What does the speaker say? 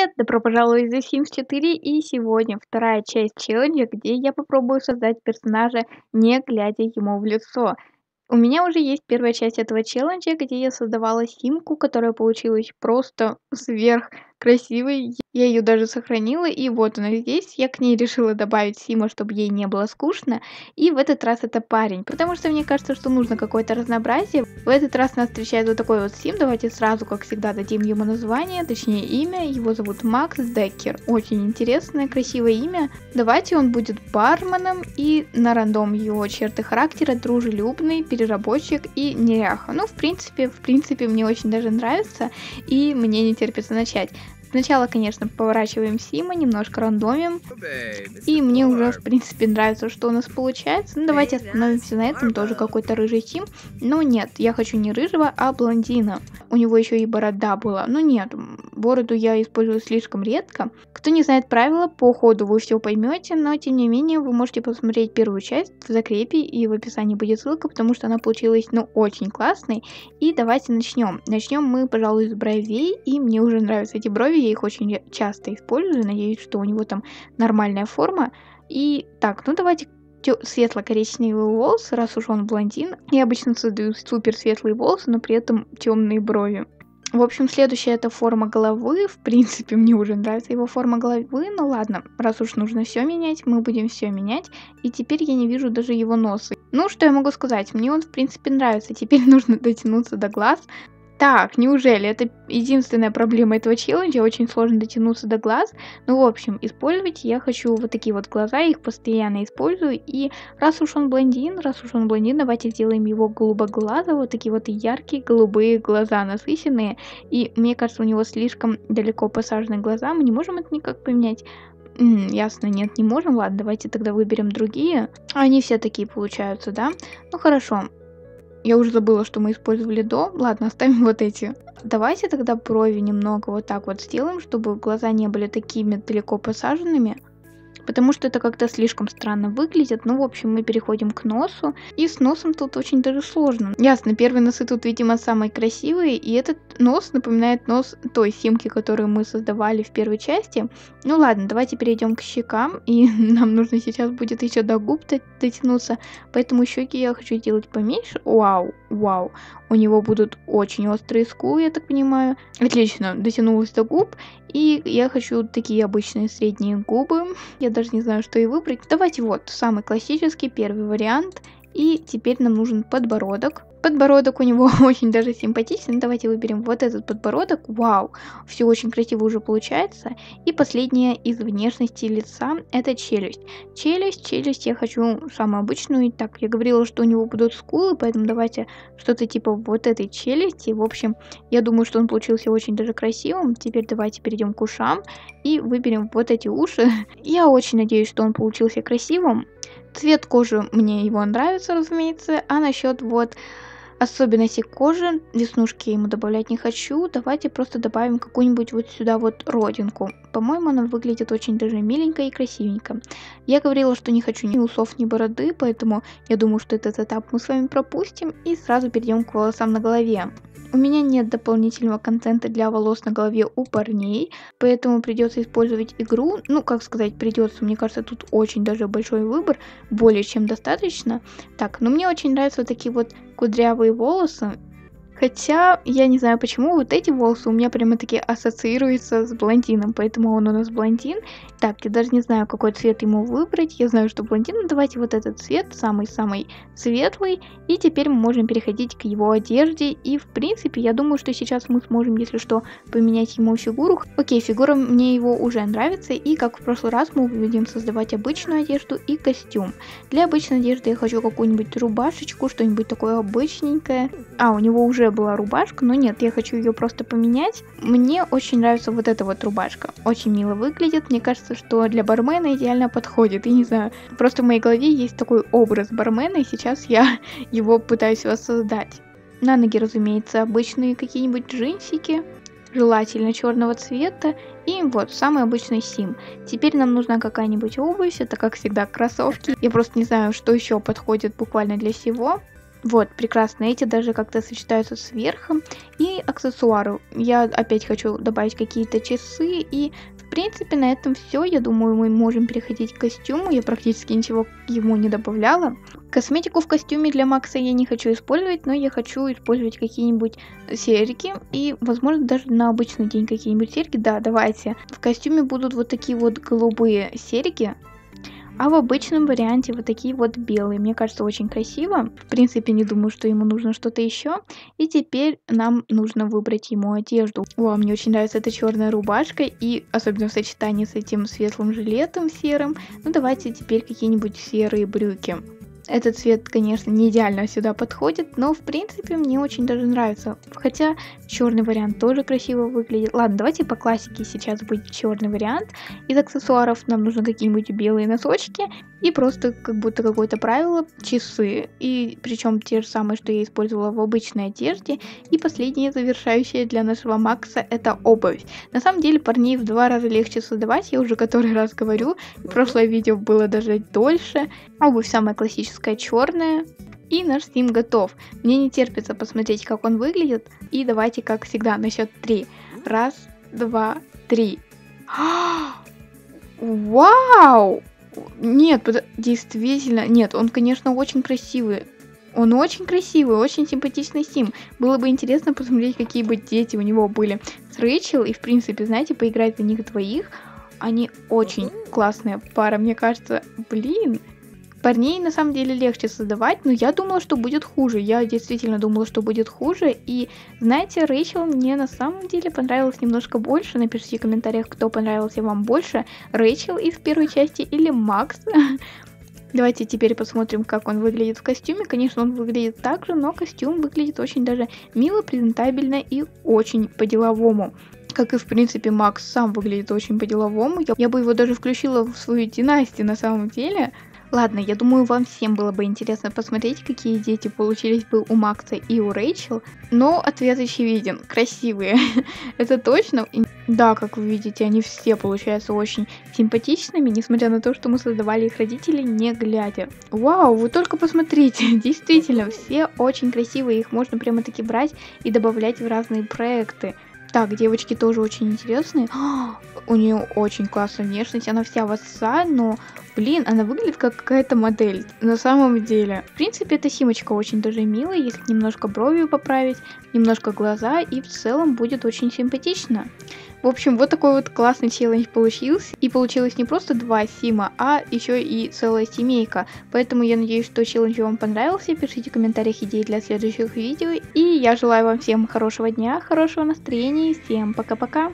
Привет! Добро пожаловать в Sims 4 и сегодня вторая часть челленджа, где я попробую создать персонажа, не глядя ему в лицо. У меня уже есть первая часть этого челленджа, где я создавала симку, которая получилась просто сверх красивой. Я ее даже сохранила, и вот она здесь. Я к ней решила добавить Сима, чтобы ей не было скучно. И в этот раз это парень, потому что мне кажется, что нужно какое-то разнообразие. В этот раз нас встречает вот такой вот Сим. Давайте сразу, как всегда, дадим ему название, точнее имя. Его зовут Макс Деккер. Очень интересное, красивое имя. Давайте он будет барменом и на рандом его черты характера дружелюбный, переработчик и неряха. Ну, в принципе, в принципе, мне очень даже нравится, и мне не терпится начать. Сначала, конечно, поворачиваем Сима, немножко рандомим. И мне уже, в принципе, нравится, что у нас получается. Ну, давайте остановимся на этом, тоже какой-то рыжий Сим. Но нет, я хочу не рыжего, а блондина. У него еще и борода была. Но нет, бороду я использую слишком редко. Кто не знает правила, по ходу вы все поймете, но тем не менее вы можете посмотреть первую часть в закрепе и в описании будет ссылка, потому что она получилась, ну, очень классной. И давайте начнем. Начнем мы, пожалуй, с бровей, и мне уже нравятся эти брови я их очень часто использую, надеюсь, что у него там нормальная форма. И так, ну давайте светло-коричневые волосы, раз уж он блондин. Я обычно создаю супер светлые волосы, но при этом темные брови. В общем, следующая это форма головы. В принципе, мне уже нравится его форма головы. Ну ладно, раз уж нужно все менять, мы будем все менять. И теперь я не вижу даже его носа. Ну, что я могу сказать? Мне он, в принципе, нравится. Теперь нужно дотянуться до глаз. Так, неужели? Это единственная проблема этого челленджа. Очень сложно дотянуться до глаз. Ну, в общем, использовать я хочу вот такие вот глаза. их постоянно использую. И раз уж он блондин, раз уж он блондин, давайте сделаем его голубоглазого. Вот такие вот яркие голубые глаза, насыщенные. И мне кажется, у него слишком далеко посаженные глаза. Мы не можем это никак поменять. М, ясно, нет, не можем. Ладно, давайте тогда выберем другие. Они все такие получаются, да? Ну хорошо. Я уже забыла, что мы использовали до. Ладно, оставим вот эти. Давайте тогда брови немного вот так вот сделаем, чтобы глаза не были такими далеко посаженными потому что это как-то слишком странно выглядит. Ну, в общем, мы переходим к носу, и с носом тут очень даже сложно. Ясно, первые носы тут, видимо, самые красивые, и этот нос напоминает нос той симки, которую мы создавали в первой части. Ну ладно, давайте перейдем к щекам, и нам нужно сейчас будет еще до губ дотянуться, поэтому щеки я хочу делать поменьше. Вау, вау, у него будут очень острые скулы, я так понимаю. Отлично, дотянулась до губ, и я хочу такие обычные средние губы. Я даже не знаю, что и выбрать. Давайте вот, самый классический первый вариант. И теперь нам нужен подбородок. Подбородок у него очень даже симпатичный. Давайте выберем вот этот подбородок. Вау, все очень красиво уже получается. И последняя из внешности лица это челюсть. Челюсть, челюсть я хочу самую обычную. Так, я говорила, что у него будут скулы, поэтому давайте что-то типа вот этой челюсти. В общем, я думаю, что он получился очень даже красивым. Теперь давайте перейдем к ушам и выберем вот эти уши. Я очень надеюсь, что он получился красивым. Цвет кожи мне его нравится, разумеется. А насчет вот особенности кожи, веснушки ему добавлять не хочу. Давайте просто добавим какую-нибудь вот сюда вот родинку. По-моему, она выглядит очень даже миленько и красивенько. Я говорила, что не хочу ни усов, ни бороды, поэтому я думаю, что этот этап мы с вами пропустим и сразу перейдем к волосам на голове. У меня нет дополнительного контента для волос на голове у парней, поэтому придется использовать игру. Ну, как сказать, придется, мне кажется, тут очень даже большой выбор, более чем достаточно. Так, ну мне очень нравятся вот такие вот кудрявые волосы, Хотя, я не знаю почему, вот эти волосы у меня прямо таки ассоциируются с блондином, поэтому он у нас блондин. Так, я даже не знаю, какой цвет ему выбрать. Я знаю, что блондин, ну давайте вот этот цвет, самый-самый светлый. И теперь мы можем переходить к его одежде. И, в принципе, я думаю, что сейчас мы сможем, если что, поменять ему фигуру. Окей, фигура мне его уже нравится. И, как в прошлый раз, мы будем создавать обычную одежду и костюм. Для обычной одежды я хочу какую-нибудь рубашечку, что-нибудь такое обычненькое. А, у него уже была рубашка, но нет, я хочу ее просто поменять. Мне очень нравится вот эта вот рубашка. Очень мило выглядит. Мне кажется, что для бармена идеально подходит. И не знаю, просто в моей голове есть такой образ бармена, и сейчас я его пытаюсь воссоздать. На ноги, разумеется, обычные какие-нибудь джинсики, желательно черного цвета, и вот самый обычный сим. Теперь нам нужна какая-нибудь обувь, это как всегда кроссовки. Я просто не знаю, что еще подходит буквально для всего. Вот, прекрасно. Эти даже как-то сочетаются с верхом. И аксессуары. Я опять хочу добавить какие-то часы. И, в принципе, на этом все. Я думаю, мы можем переходить к костюму. Я практически ничего ему не добавляла. Косметику в костюме для Макса я не хочу использовать, но я хочу использовать какие-нибудь серьги и, возможно, даже на обычный день какие-нибудь серьги. Да, давайте. В костюме будут вот такие вот голубые серьги. А в обычном варианте вот такие вот белые. Мне кажется, очень красиво. В принципе, не думаю, что ему нужно что-то еще. И теперь нам нужно выбрать ему одежду. О, мне очень нравится эта черная рубашка. И особенно в сочетании с этим светлым жилетом серым. Ну, давайте теперь какие-нибудь серые брюки. Этот цвет, конечно, не идеально сюда подходит, но в принципе мне очень даже нравится. Хотя черный вариант тоже красиво выглядит. Ладно, давайте по классике сейчас будет черный вариант. Из аксессуаров нам нужны какие-нибудь белые носочки и просто как будто какое-то правило часы. И причем те же самые, что я использовала в обычной одежде. И последнее завершающее для нашего Макса это обувь. На самом деле парней в два раза легче создавать, я уже который раз говорю. Прошлое видео было даже дольше. Обувь самая классическая черная. И наш сим готов. Мне не терпится посмотреть, как он выглядит. И давайте, как всегда, на счет три. Раз, два, три. Вау! Нет, под... действительно, нет, он, конечно, очень красивый. Он очень красивый, очень симпатичный Сим. Было бы интересно посмотреть, какие бы дети у него были с Рэйчел. И, в принципе, знаете, поиграть за них двоих. Они очень классная пара, мне кажется. Блин, Парней на самом деле легче создавать, но я думала, что будет хуже. Я действительно думала, что будет хуже. И знаете, Рэйчел мне на самом деле понравилась немножко больше. Напишите в комментариях, кто понравился вам больше. Рэйчел из первой части или Макс. Давайте теперь посмотрим, как он выглядит в костюме. Конечно, он выглядит так же, но костюм выглядит очень даже мило, презентабельно и очень по-деловому. Как и, в принципе, Макс сам выглядит очень по-деловому. Я, я бы его даже включила в свою династию на самом деле. Ладно, я думаю, вам всем было бы интересно посмотреть, какие дети получились бы у Макса и у Рэйчел. Но ответ очевиден. Красивые. Это точно. Да, как вы видите, они все получаются очень симпатичными, несмотря на то, что мы создавали их родителей не глядя. Вау, вы только посмотрите. Действительно, все очень красивые. Их можно прямо таки брать и добавлять в разные проекты. Так, девочки тоже очень интересные. у нее очень классная внешность, она вся в отца, но, блин, она выглядит как какая-то модель на самом деле. В принципе, эта симочка очень даже милая, если немножко бровью поправить, немножко глаза, и в целом будет очень симпатично. В общем, вот такой вот классный челлендж получился. И получилось не просто два сима, а еще и целая семейка. Поэтому я надеюсь, что челлендж вам понравился. Пишите в комментариях идеи для следующих видео. И я желаю вам всем хорошего дня, хорошего настроения. Всем пока-пока.